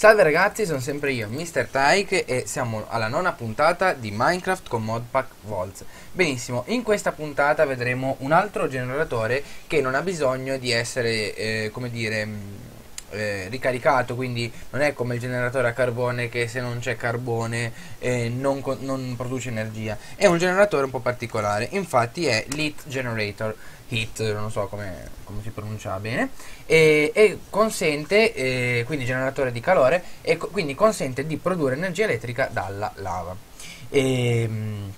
Salve ragazzi, sono sempre io, Mr. Tyke e siamo alla nona puntata di Minecraft con Modpack Volts. Benissimo, in questa puntata vedremo un altro generatore che non ha bisogno di essere, eh, come dire, mh, eh, ricaricato, quindi non è come il generatore a carbone che se non c'è carbone eh, non, non produce energia. È un generatore un po' particolare, infatti è l'Heat Generator HIT, non so come, come si pronuncia bene, e, e consente, eh, quindi generatore di calore, e co quindi consente di produrre energia elettrica dalla lava. E, ehm,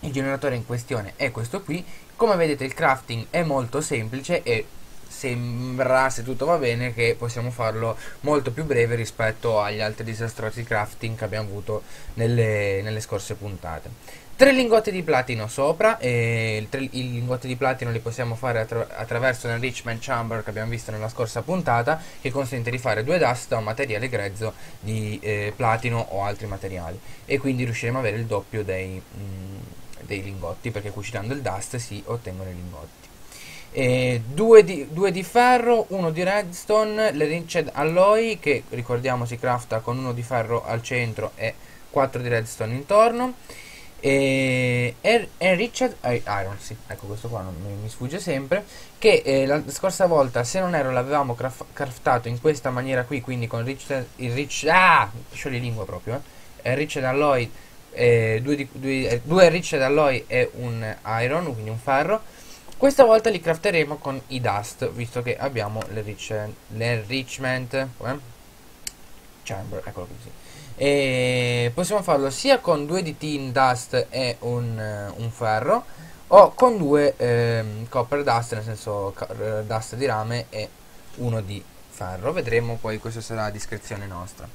il generatore in questione è questo qui, come vedete il crafting è molto semplice e sembra, se tutto va bene, che possiamo farlo molto più breve rispetto agli altri disastrosi crafting che abbiamo avuto nelle, nelle scorse puntate. Tre lingotti di platino sopra e tre, i lingotti di platino li possiamo fare attra attraverso l'enrichment chamber che abbiamo visto nella scorsa puntata che consente di fare due dust da un materiale grezzo di eh, platino o altri materiali e quindi riusciremo ad avere il doppio dei, mm, dei lingotti perché cucinando il dust si ottengono i lingotti. E due, di, due di ferro, uno di redstone, le rinced alloy che ricordiamo si crafta con uno di ferro al centro e quattro di redstone intorno. E, e, e Richard Iron, sì, ecco questo qua non, mi, sfugge sempre, che eh, la scorsa volta se non ero l'avevamo craf craftato in questa maniera qui, quindi con Richard, il Rich, ah, sciogli lingua proprio, eh, Richard Alloy, eh, due, di, due, eh, due Richard Alloy e un Iron, quindi un ferro, questa volta li crafteremo con i Dust, visto che abbiamo l'enrichment, eh? chamber, eccolo così. E possiamo farlo sia con due di tin dust e un, un ferro o con due ehm, copper dust, nel senso eh, dust di rame e uno di ferro. Vedremo poi, questa sarà a discrezione nostra.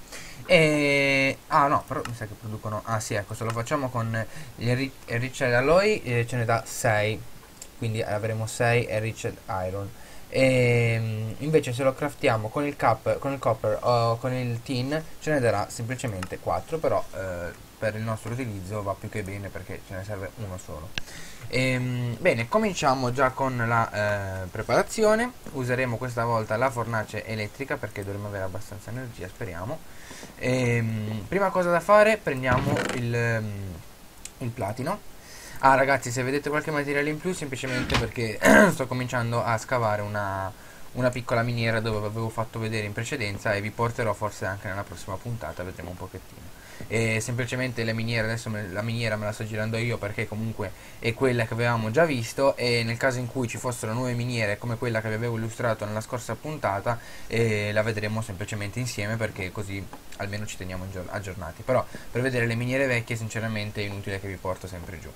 E, ah no, però mi sa che producono... Ah sì, ecco, se lo facciamo con gli Enriched Alloy eh, ce ne dà 6. Quindi avremo 6 Enriched Iron. E, ehm, invece se lo craftiamo con il, cap, con il copper o con il tin ce ne darà semplicemente 4 però eh, per il nostro utilizzo va più che bene perché ce ne serve uno solo. E, ehm, bene cominciamo già con la eh, preparazione. Useremo questa volta la fornace elettrica perché dovremo avere abbastanza energia speriamo. E, ehm, prima cosa da fare prendiamo il, il platino Ah ragazzi se vedete qualche materiale in più semplicemente perché sto cominciando a scavare una, una piccola miniera dove avevo fatto vedere in precedenza e vi porterò forse anche nella prossima puntata, vedremo un pochettino. E semplicemente la miniera, adesso me, la miniera me la sto girando io perché comunque è quella che avevamo già visto e nel caso in cui ci fossero nuove miniere come quella che vi avevo illustrato nella scorsa puntata eh, la vedremo semplicemente insieme perché così almeno ci teniamo aggiornati. Però per vedere le miniere vecchie sinceramente è inutile che vi porto sempre giù.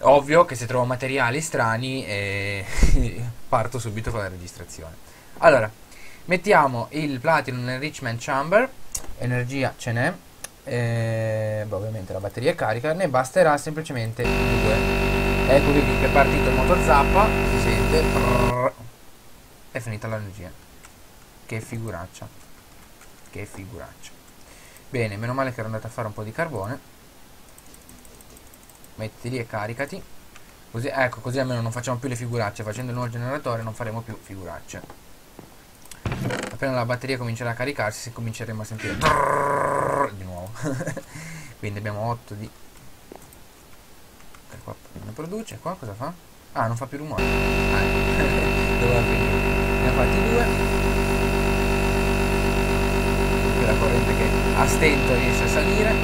Ovvio che se trovo materiali strani eh, parto subito con la registrazione. Allora, mettiamo il Platinum Enrichment Chamber, energia ce n'è, eh, beh, ovviamente la batteria è carica, ne basterà semplicemente due. Ecco quindi che è partito il motor zappa, si sente, brrr, è finita l'energia. Che figuraccia, che figuraccia. Bene, meno male che ero andato a fare un po' di carbone metti lì e caricati così, ecco così almeno non facciamo più le figuracce facendo il nuovo generatore non faremo più figuracce appena la batteria comincerà a caricarsi cominceremo a sentire quindi abbiamo 8 di qua non produce qua cosa fa? ah non fa più rumore. Ah, ecco. doveva finire. Ne ha fatti due. La corrente che a stento riesce a salire.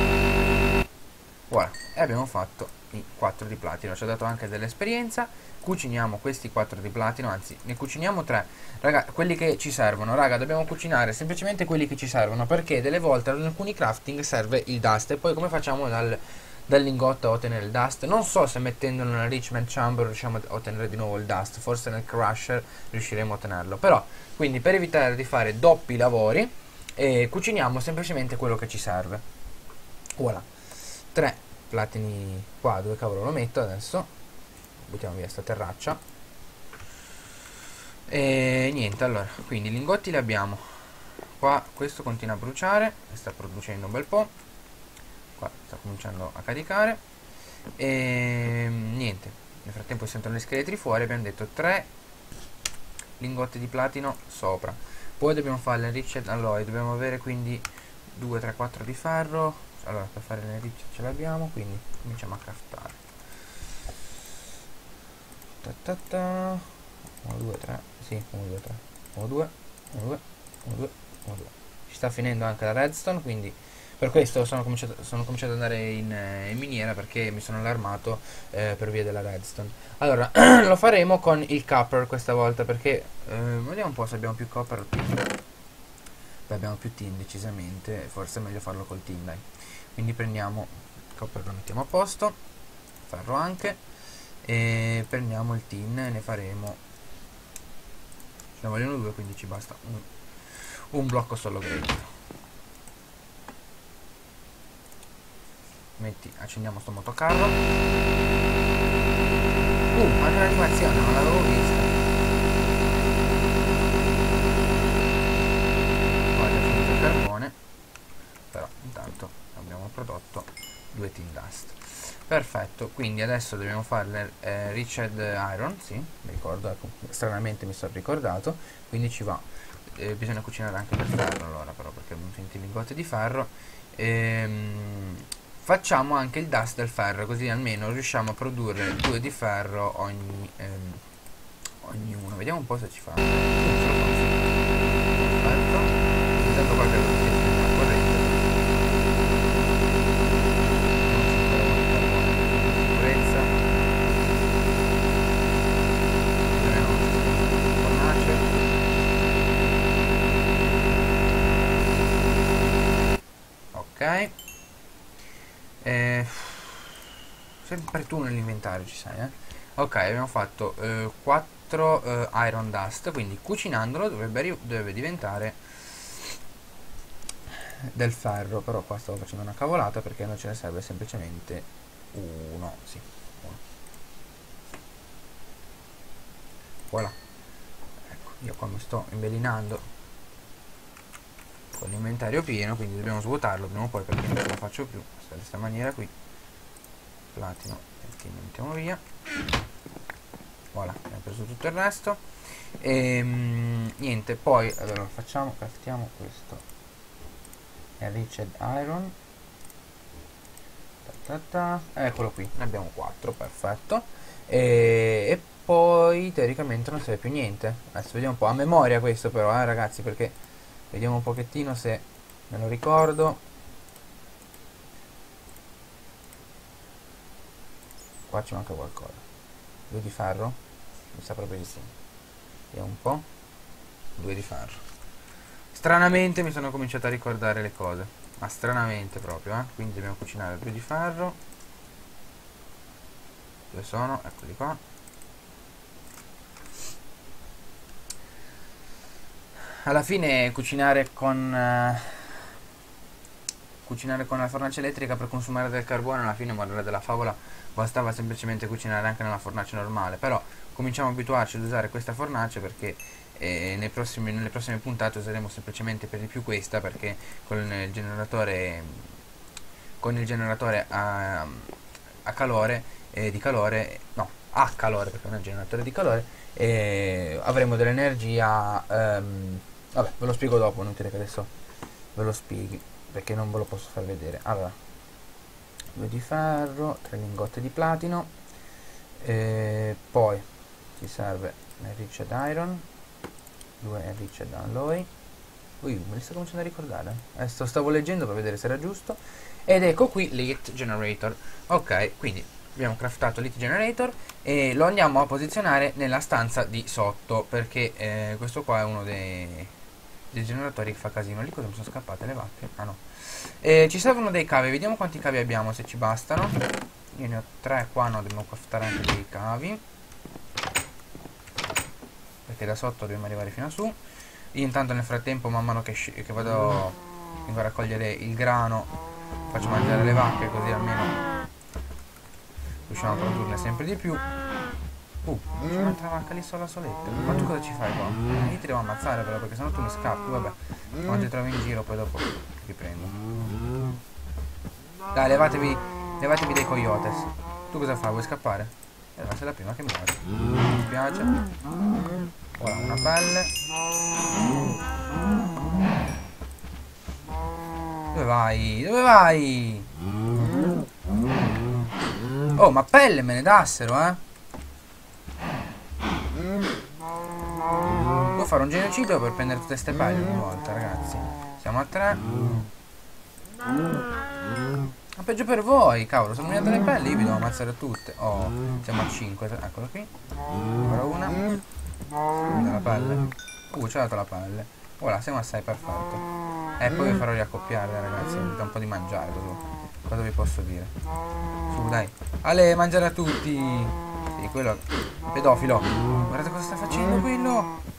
Voilà e abbiamo fatto i 4 di platino. Ci ha dato anche dell'esperienza. Cuciniamo questi 4 di platino anzi ne cuciniamo 3 raga quelli che ci servono. Raga dobbiamo cucinare semplicemente quelli che ci servono perché delle volte in alcuni crafting serve il dust. E poi come facciamo dal, dal lingotto a ottenere il dust? Non so se mettendolo nella Richmond Chamber riusciamo a ottenere di nuovo il dust. Forse nel crusher riusciremo a ottenerlo. Però quindi per evitare di fare doppi lavori eh, cuciniamo semplicemente quello che ci serve. Voilà. 3 platini qua dove cavolo lo metto adesso. Buttiamo via sta terraccia. E niente allora quindi i lingotti li abbiamo. Qua questo continua a bruciare sta producendo un bel po' qua sta cominciando a caricare. E niente nel frattempo si sentono gli scheletri fuori abbiamo detto 3 lingotti di platino sopra. Poi dobbiamo fare l'enriched alloy dobbiamo avere quindi 2 3 4 di ferro allora per fare l'enriched ce l'abbiamo quindi cominciamo a craftare. Ta ta ta. 1 2 3 sì 1 2 3 1 2 1 2 1 2 1 2 ci sta finendo anche la redstone quindi per questo sono cominciato, sono cominciato ad andare in, eh, in, miniera perché mi sono allarmato eh, per via della redstone. Allora lo faremo con il copper questa volta perché eh, vediamo un po' se abbiamo più copper. O tin Beh, abbiamo più tin decisamente. Forse è meglio farlo col tin dai quindi prendiamo il copper lo mettiamo a posto ferro anche e prendiamo il tin e ne faremo ce ne vogliono due quindi ci basta un, un blocco solo grezzo metti accendiamo sto motocarro. Uh anche l'animazione non l'avevo vista poi è finito il carbone però intanto abbiamo prodotto due tin dust perfetto quindi adesso dobbiamo fare eh, Richard Iron sì mi ricordo ecco, stranamente mi sono ricordato quindi ci va. Eh, bisogna cucinare anche del ferro allora però perché abbiamo finito i lingotti di ferro. Ehm, facciamo anche il dust del ferro così almeno riusciamo a produrre due di ferro ogni ehm, ognuno. Vediamo un po' se ci fa. Perfetto. Intanto qualche la corrente sicurezza ok eh, sempre tu nell'inventario ci sei, eh? Ok, abbiamo fatto eh, 4 eh, iron dust, quindi cucinandolo dovrebbe, dovrebbe diventare del ferro, però qua stavo facendo una cavolata perché non ce ne serve semplicemente uno, sì, uno. Voilà. Ecco, io qua mi sto imbelinando con l'inventario pieno, quindi dobbiamo svuotarlo prima o poi perché non la faccio più in questa maniera qui platino che mettiamo via. Voilà abbiamo preso tutto il resto. E ehm, niente poi allora facciamo craftiamo questo. Enriched iron. Ta ta ta. eccolo qui ne abbiamo 4 perfetto. E, e poi teoricamente non serve più niente. Adesso vediamo un po' a memoria questo però eh ragazzi perché vediamo un pochettino se me lo ricordo qua ci manca qualcosa. Due di ferro? Mi sa proprio di sì. Vediamo un po' due di ferro. Stranamente mi sono cominciato a ricordare le cose. Ma stranamente proprio eh? quindi dobbiamo cucinare due di ferro. Dove sono? eccoli qua. Alla fine cucinare con uh, cucinare con la fornace elettrica per consumare del carbone alla fine morale della favola bastava semplicemente cucinare anche nella fornace normale. Però cominciamo a abituarci ad usare questa fornace perché eh, prossimi, nelle prossime puntate useremo semplicemente per di più questa perché con il generatore con il generatore a, a calore eh, di calore no a calore perché non è un generatore di calore eh, avremo dell'energia ehm, vabbè ve lo spiego dopo non dire che adesso ve lo spieghi perché non ve lo posso far vedere. Allora due di ferro tre lingotti di platino. E poi ci serve enriched iron due enriched alloy. Ui, me li sto cominciando a ricordare. Adesso stavo leggendo per vedere se era giusto. Ed ecco qui l'it generator. Ok quindi abbiamo craftato l'it generator e lo andiamo a posizionare nella stanza di sotto perché eh, questo qua è uno dei dei generatori che fa casino. Lì cosa mi sono scappate le vacche? Ah no. Eh, ci servono dei cavi, vediamo quanti cavi abbiamo, se ci bastano. Io ne ho tre qua, no, dobbiamo craftare anche dei cavi. Perché da sotto dobbiamo arrivare fino a su. Io intanto nel frattempo, man mano che, che vado vengo a raccogliere il grano, faccio mangiare le vacche, così almeno riusciamo a produrne sempre di più. Uh, c'è un'altra vacca lì sola soletta. Ma tu cosa ci fai qua? Eh, io ti devo ammazzare però perché sennò tu mi scappi, vabbè. Quando ti trovi in giro poi dopo ti prendo. Dai, levatevi, levatevi dei coyotes. Tu cosa fai? Vuoi scappare? Eh, ma sei la prima che muore. Mi spiace. Ora una pelle. Dove vai? Dove vai? Oh, ma pelle me ne dassero, eh? Fare un genocidio per prendere tutte ste pelle ogni volta, ragazzi. Siamo a tre. Ma peggio per voi, cavolo, sono venute le pelle, io vi devo ammazzare tutte. Oh, siamo a 5, eccolo qui. Ancora una. La pelle. Uh, ci ha dato la pelle. Voilà, siamo assai perfetto. E eh, poi vi farò riaccoppiare, ragazzi, mi dà un po' di mangiare, cosa, cosa vi posso dire. Su, dai. Ale, mangiare a tutti. Sì, quello pedofilo. Guardate cosa sta facendo quello.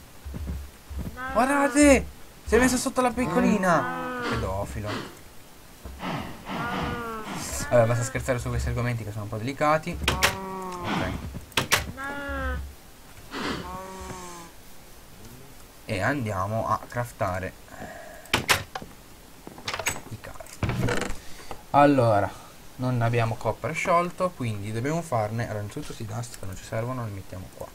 Guardate! Si è messo sotto la piccolina. Pedofilo. Allora, basta scherzare su questi argomenti che sono un po' delicati. Ok. E andiamo a craftare i carri. Allora, non abbiamo copper sciolto, quindi dobbiamo farne... Allora, innanzitutto si dust che non ci servono, li mettiamo qua.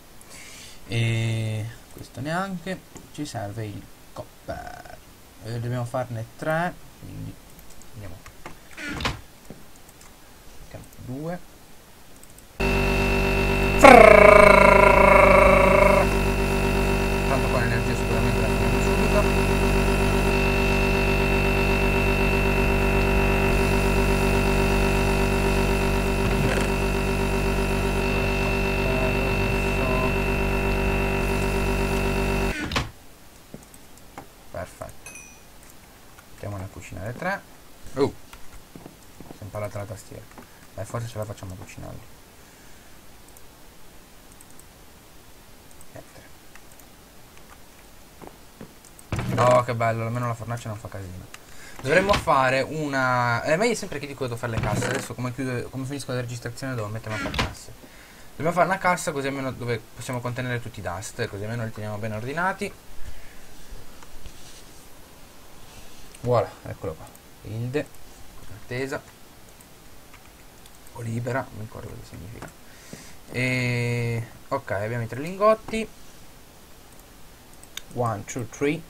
E questo neanche. Ci serve il copper. E dobbiamo farne tre, quindi andiamo 2 tanto qua l'energia sicuramente la finiamo subito perfetto mettiamola a cucinare 3 uh, si è imparata la tastiera dai, forse ce la facciamo cucinarli. Oh, che bello, almeno la fornace non fa casino. Dovremmo fare una... È meglio sempre che dico devo fare le casse. Adesso come, chiudo, come finisco la registrazione devo mettermi a fare casse. Dobbiamo fare una cassa così almeno dove possiamo contenere tutti i dust, così almeno li teniamo ben ordinati. Voilà, eccolo qua. Hilde, attesa o libera, non mi ricordo cosa significa. E ok, abbiamo i tre lingotti. 1 2 3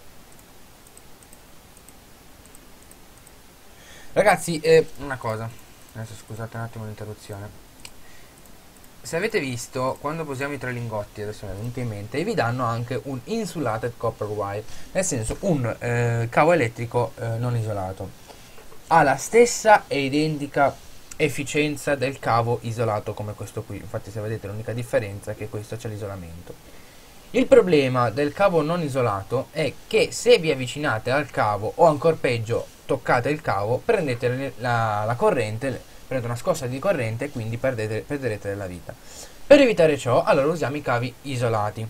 Ragazzi, eh, una cosa. Adesso scusate un attimo l'interruzione. Se avete visto, quando posiamo i tre lingotti, adesso mi è venuto in mente, vi danno anche un insulated copper wire, nel senso un eh, cavo elettrico eh, non isolato. Ha la stessa e identica efficienza del cavo isolato come questo qui infatti se vedete l'unica differenza è che questo c'è l'isolamento il problema del cavo non isolato è che se vi avvicinate al cavo o ancora peggio toccate il cavo prendete la, la corrente prendete una scossa di corrente e quindi perdete, perderete della vita. Per evitare ciò allora usiamo i cavi isolati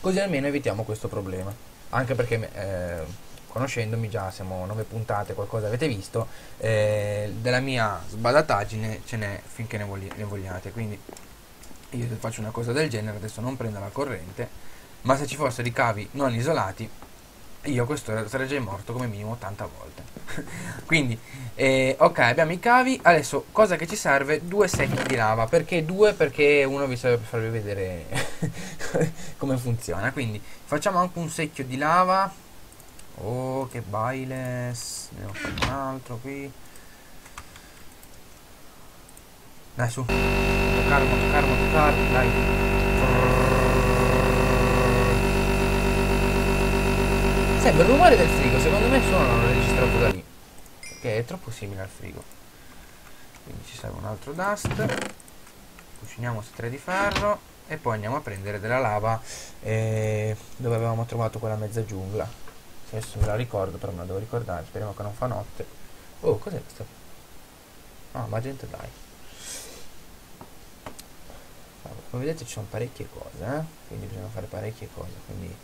così almeno evitiamo questo problema. Anche perché eh, conoscendomi già siamo nove puntate, qualcosa avete visto, eh, della mia sbadataggine ce n'è finché ne, vogli ne vogliate, quindi io faccio una cosa del genere adesso non prendo la corrente, ma se ci fossero i cavi non isolati, io questo sarei già morto come minimo 80 volte. quindi, eh, ok, abbiamo i cavi, adesso cosa che ci serve? Due secchi di lava, perché due? Perché uno vi serve per farvi vedere come funziona, quindi facciamo anche un secchio di lava, Oh, che bailes. Ne ho fatto un altro qui. Dai, su. Toccare, toccare, toccare. Dai. Sembra il rumore del frigo. Secondo me non l'ho registrato da lì. Perché è troppo simile al frigo. Quindi ci serve un altro dust. Cuciniamo queste tre di ferro. E poi andiamo a prendere della lava eh, dove avevamo trovato quella mezza giungla adesso me la ricordo però me la devo ricordare speriamo che non fa notte oh cos'è questo ah magenta dai come vedete ci sono parecchie cose eh? quindi bisogna fare parecchie cose quindi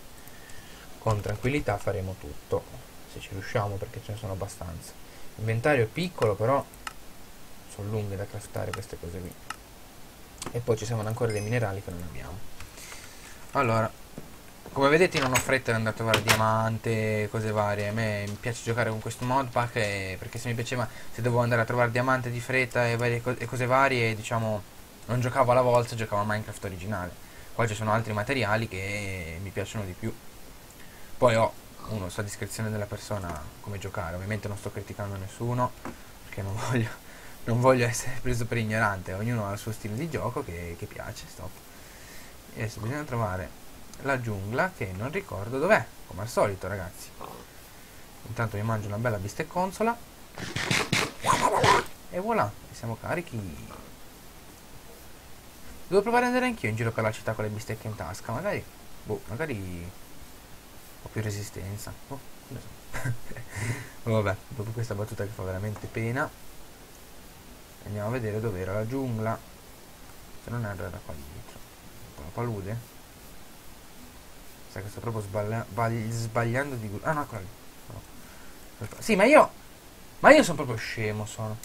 con tranquillità faremo tutto se ci riusciamo perché ce ne sono abbastanza l'inventario è piccolo però sono lunghe da craftare queste cose qui e poi ci servono ancora dei minerali che non abbiamo allora come vedete non ho fretta di andare a trovare diamante, cose varie. A me piace giocare con questo modpack e, perché se mi piaceva, se dovevo andare a trovare diamante di fretta e, varie e cose varie, diciamo, non giocavo alla volta, giocavo a Minecraft originale. Qua ci sono altri materiali che mi piacciono di più. Poi ho uno sa discrezione della persona come giocare ovviamente non sto criticando nessuno perché non voglio, non voglio essere preso per ignorante ognuno ha il suo stile di gioco che, che piace stop e adesso bisogna trovare la giungla che non ricordo dov'è come al solito ragazzi intanto mi mangio una bella bistecconsola e voilà siamo carichi Devo provare ad andare anch'io in giro per la città con le bistecche in tasca. Magari. Boh, magari. Ho più resistenza. Oh, so. Vabbè, dopo questa battuta che fa veramente pena. Andiamo a vedere dov'era la giungla. Se non era da qua dietro. La palude. Sai che sto proprio sbaglia sbagliando di. Ah no, qua lì. No. Sì, ma io. Ma io sono proprio scemo, sono.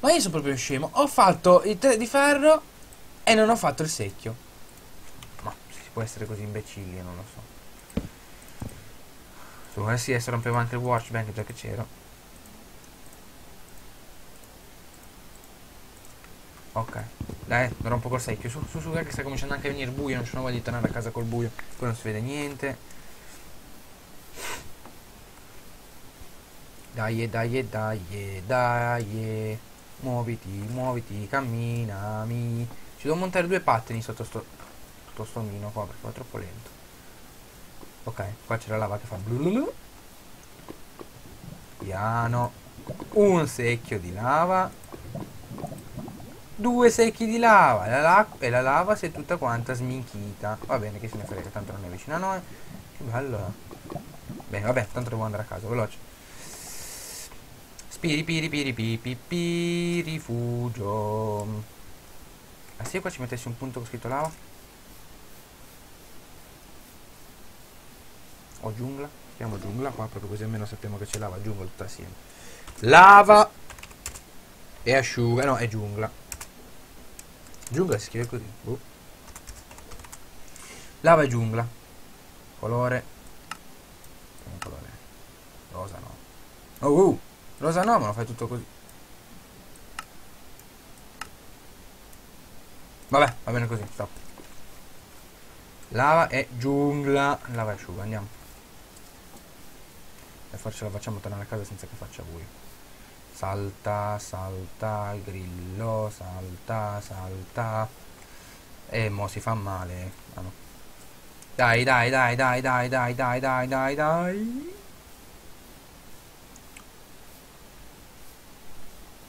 Ma io sono proprio scemo. Ho fatto il 3 di ferro e non ho fatto il secchio. Ma si può essere così imbecilli, non lo so. Su, eh sì, se rompevo anche il watchbank già che c'ero. Ok, dai, lo rompo col secchio. Su, su, su, che sta cominciando anche a venire buio. Non c'è voglia di tornare a casa col buio. Poi non si vede niente. Dai, dai, dai, dai. Muoviti, muoviti, camminami. Ci devo montare due pattini sotto sto, sotto sto mino qua perché va troppo lento. Ok, qua c'è la lava che fa blululu. Piano. Un secchio di lava. Due secchi di lava. La la e la lava si è tutta quanta sminchita. Va bene, che se ne frega, tanto non è vicino a noi. Che bello. Bene, vabbè, tanto devo andare a casa, veloce. Spiri piri piri pipi pi rifugio. Ah sì, qua ci mettessi un punto con scritto lava? O giungla? Chiamo giungla qua, proprio così almeno sappiamo che c'è lava, giungla tutta assieme. Lava e asciuga, no, è giungla. Giungla si scrive così. Uh. Lava e giungla. Colore. Che colore? Rosa no. Oh, uh, rosa no, ma lo fai tutto così. Vabbè, va bene così, stop. Lava e giungla. Lava e asciuga, andiamo. E forse la facciamo tornare a casa senza che faccia buio. Salta, salta, grillo, salta, salta. E mo si fa male. Ah, no. Dai, dai, dai, dai, dai, dai, dai, dai, dai, dai.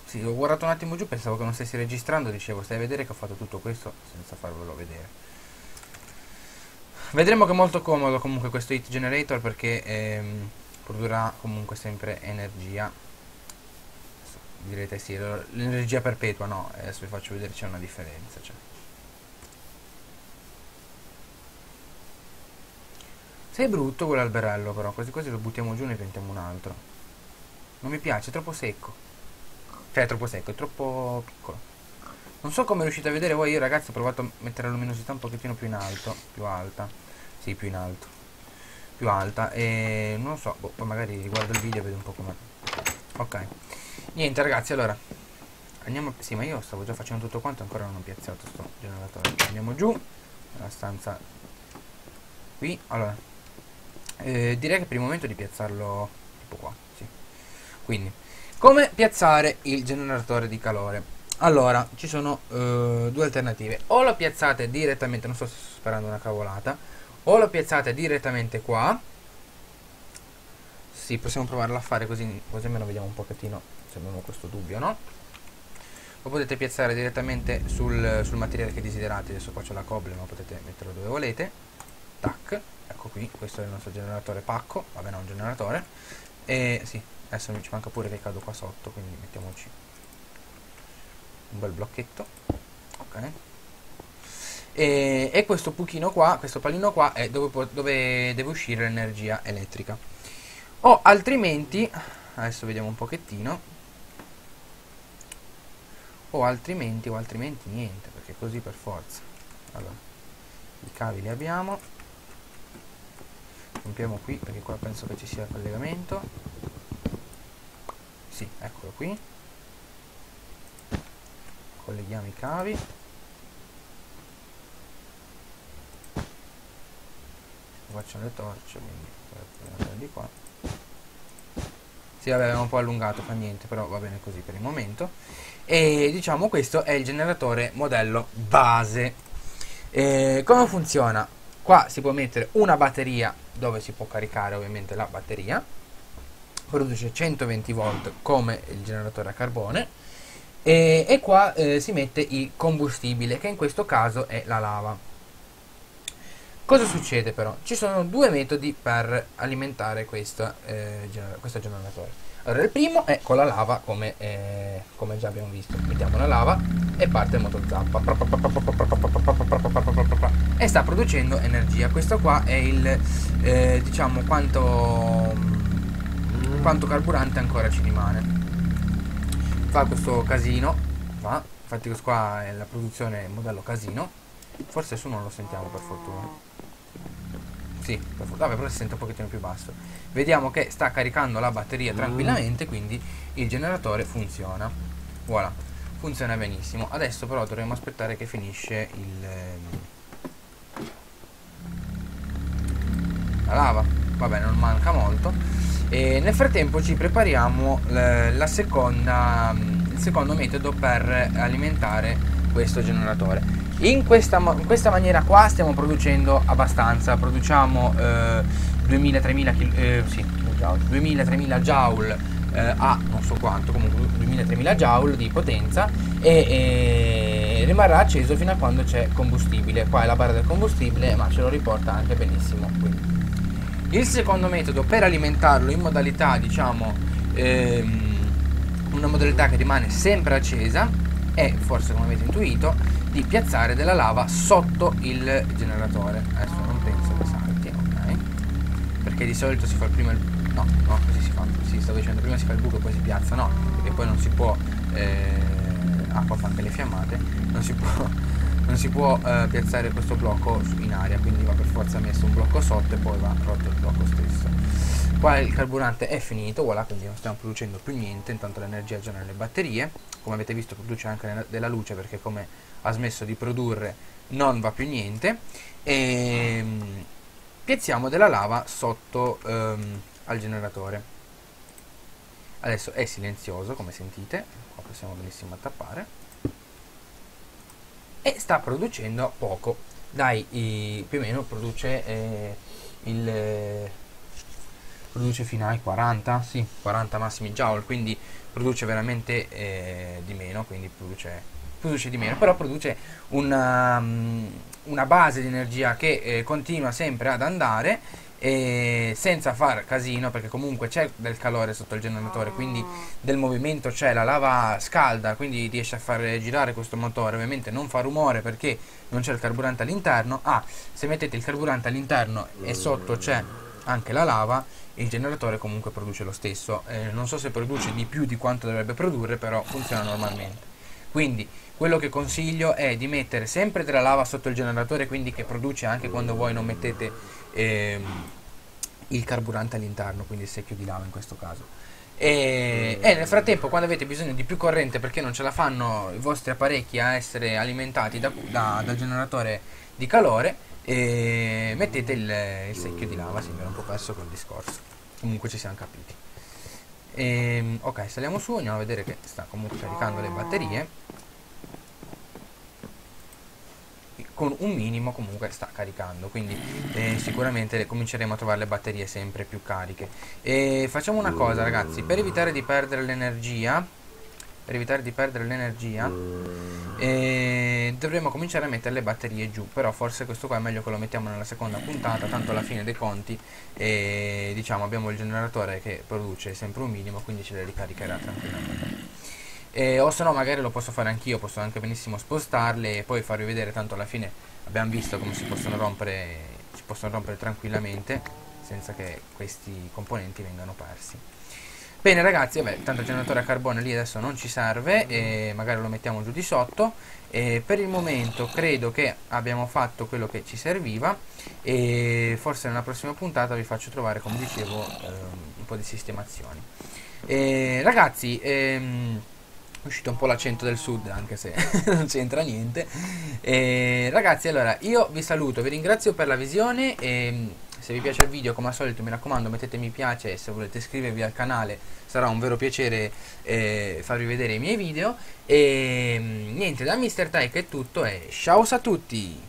Sì, ho guardato un attimo giù, pensavo che non stessi registrando, dicevo stai a vedere che ho fatto tutto questo senza farvelo vedere. Vedremo che è molto comodo comunque questo hit generator perché ehm, produrrà comunque sempre energia. Direte sì, l'energia perpetua no, adesso vi faccio vedere c'è una differenza. Cioè. Sei brutto quell'alberello però, quasi quasi lo buttiamo giù e ne piantiamo un altro. Non mi piace, è troppo secco. Cioè è troppo secco, è troppo piccolo. Non so come riuscite a vedere voi, io ragazzi ho provato a mettere la luminosità un pochettino più in alto, più alta. Sì, più in alto. Più alta e non so, boh, poi magari riguardo il video e vedo un po' come. Ok. Niente ragazzi, allora andiamo sì, ma io stavo già facendo tutto quanto, ancora non ho piazzato sto generatore. Andiamo giù nella stanza qui. Allora, eh, direi che per il momento di piazzarlo tipo qua, sì. Quindi come piazzare il generatore di calore? Allora, ci sono uh, due alternative. O lo piazzate direttamente, non so se sto sparando una cavolata, o lo piazzate direttamente qua. Sì, possiamo provarlo a fare così, così almeno vediamo un pochettino se abbiamo questo dubbio, no? Lo potete piazzare direttamente sul, sul materiale che desiderate. Adesso qua c'è la coble, ma potete metterlo dove volete. Tac, ecco qui, questo è il nostro generatore pacco, vabbè non un generatore. E sì, adesso mi ci manca pure che cado qua sotto quindi mettiamoci un bel blocchetto ok e, e questo buchino qua questo pallino qua è dove, dove deve uscire l'energia elettrica. O altrimenti adesso vediamo un pochettino o altrimenti o altrimenti niente perché così per forza. Allora i cavi li abbiamo. Rompiamo qui perché qua penso che ci sia il collegamento. Sì, eccolo qui. Colleghiamo i cavi faccio le torce quindi di qua. Sì vabbè abbiamo un po' allungato fa niente però va bene così per il momento. E diciamo questo è il generatore modello base. E come funziona? Qua si può mettere una batteria dove si può caricare ovviamente la batteria. Produce 120 volt come il generatore a carbone. E, e qua eh, si mette il combustibile che in questo caso è la lava cosa succede però? ci sono due metodi per alimentare questo, eh, questo generatore allora il primo è con la lava come, eh, come già abbiamo visto mettiamo la lava e parte il motozappa e sta producendo energia questo qua è il eh, diciamo quanto quanto carburante ancora ci rimane fa questo casino fa infatti questo qua è la produzione modello casino forse su non lo sentiamo per fortuna. Sì, per fortuna, vabbè però si sente un pochettino più basso. Vediamo che sta caricando la batteria tranquillamente quindi il generatore funziona. Voilà funziona benissimo. Adesso però dovremo aspettare che finisce il ehm, la lava. Vabbè non manca molto. E nel frattempo ci prepariamo la seconda, il secondo metodo per alimentare questo generatore in questa, in questa maniera qua stiamo producendo abbastanza. Produciamo eh, 2000-3000 eh, sì, 2000-3000 joule eh, a non so quanto comunque 2000-3000 joule di potenza e, e, rimarrà acceso fino a quando c'è combustibile. Qua è la barra del combustibile ma ce lo riporta anche benissimo qui. Il secondo metodo per alimentarlo in modalità, diciamo, ehm, una modalità che rimane sempre accesa è, forse come avete intuito, di piazzare della lava sotto il generatore. Adesso non penso che salti, ok? Perché di solito si fa il primo il... No, no, così si fa. Si stavo dicendo, prima si fa il buco e poi si piazza, no, perché poi non si può... Eh... Ah, fa anche le fiammate. Non si può non si può eh, piazzare questo blocco in aria quindi va per forza messo un blocco sotto e poi va rotto il blocco stesso qua il carburante è finito voilà quindi non stiamo producendo più niente intanto l'energia già nelle batterie. Come avete visto produce anche della luce perché come ha smesso di produrre non va più niente. E ehm, piazziamo della lava sotto ehm, al generatore. Adesso è silenzioso come sentite qua possiamo benissimo tappare. E sta producendo poco. Dai i, più o meno produce eh, il produce fino ai 40 sì 40 massimi joule quindi produce veramente eh, di meno quindi produce, produce di meno però produce una, um, una base di energia che eh, continua sempre ad andare senza far casino perché comunque c'è del calore sotto il generatore quindi del movimento c'è la lava scalda quindi riesce a far girare questo motore. Ovviamente non fa rumore perché non c'è il carburante all'interno. Ah se mettete il carburante all'interno e sotto c'è anche la lava il generatore comunque produce lo stesso eh, non so se produce di più di quanto dovrebbe produrre però funziona normalmente quindi quello che consiglio è di mettere sempre della lava sotto il generatore quindi che produce anche quando voi non mettete ehm, il carburante all'interno, quindi il secchio di lava in questo caso. E, e, nel frattempo, quando avete bisogno di più corrente perché non ce la fanno i vostri apparecchi a essere alimentati da, da, dal generatore di calore, eh, mettete il, il, secchio di lava. Ero un po' perso col discorso. Comunque ci siamo capiti. E, ehm, ok, saliamo su, andiamo a vedere che sta comunque caricando le batterie. con un minimo comunque sta caricando quindi eh, sicuramente cominceremo a trovare le batterie sempre più cariche e facciamo una cosa ragazzi per evitare di perdere l'energia per evitare di perdere l'energia eh, dovremo cominciare a mettere le batterie giù però forse questo qua è meglio che lo mettiamo nella seconda puntata tanto alla fine dei conti eh, diciamo abbiamo il generatore che produce sempre un minimo quindi ce le ricaricherà tranquillamente eh, o se no magari lo posso fare anch'io, posso anche benissimo spostarle e poi farvi vedere, tanto alla fine abbiamo visto come si possono rompere, si possono rompere tranquillamente senza che questi componenti vengano persi. Bene ragazzi, vabbè, tanto il generatore a carbone lì adesso non ci serve e magari lo mettiamo giù di sotto e per il momento credo che abbiamo fatto quello che ci serviva e forse nella prossima puntata vi faccio trovare, come dicevo, ehm, un po' di sistemazioni. E, ragazzi, ehm, uscito un po' l'accento del sud anche se non c'entra niente e, ragazzi allora io vi saluto vi ringrazio per la visione e se vi piace il video come al solito mi raccomando mettete mi piace e se volete iscrivervi al canale sarà un vero piacere eh, farvi vedere i miei video e niente da Mr. Tyke è tutto e ciao a tutti